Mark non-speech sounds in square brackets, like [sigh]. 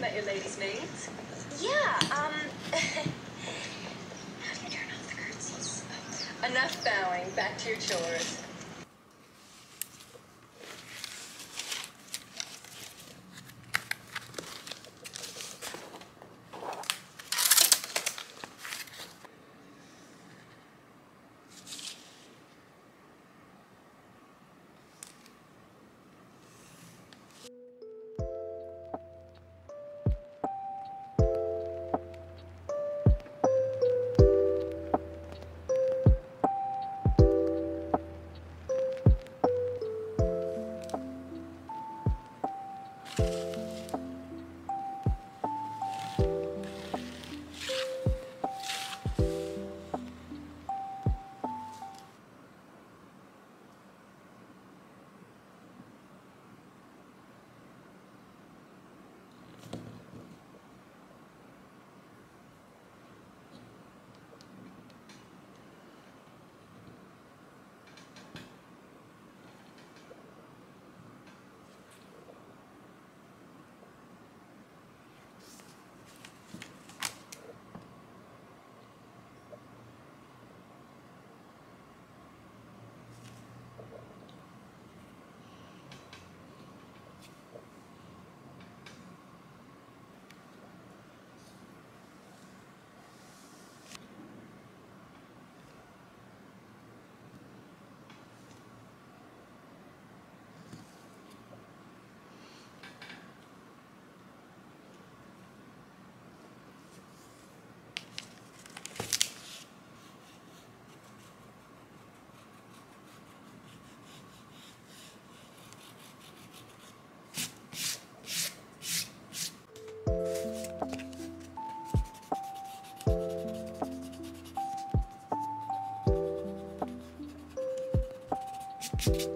met your lady's maids. Yeah, um. [laughs] How do you turn off the curtsies? Enough bowing. Back to your chores. you next.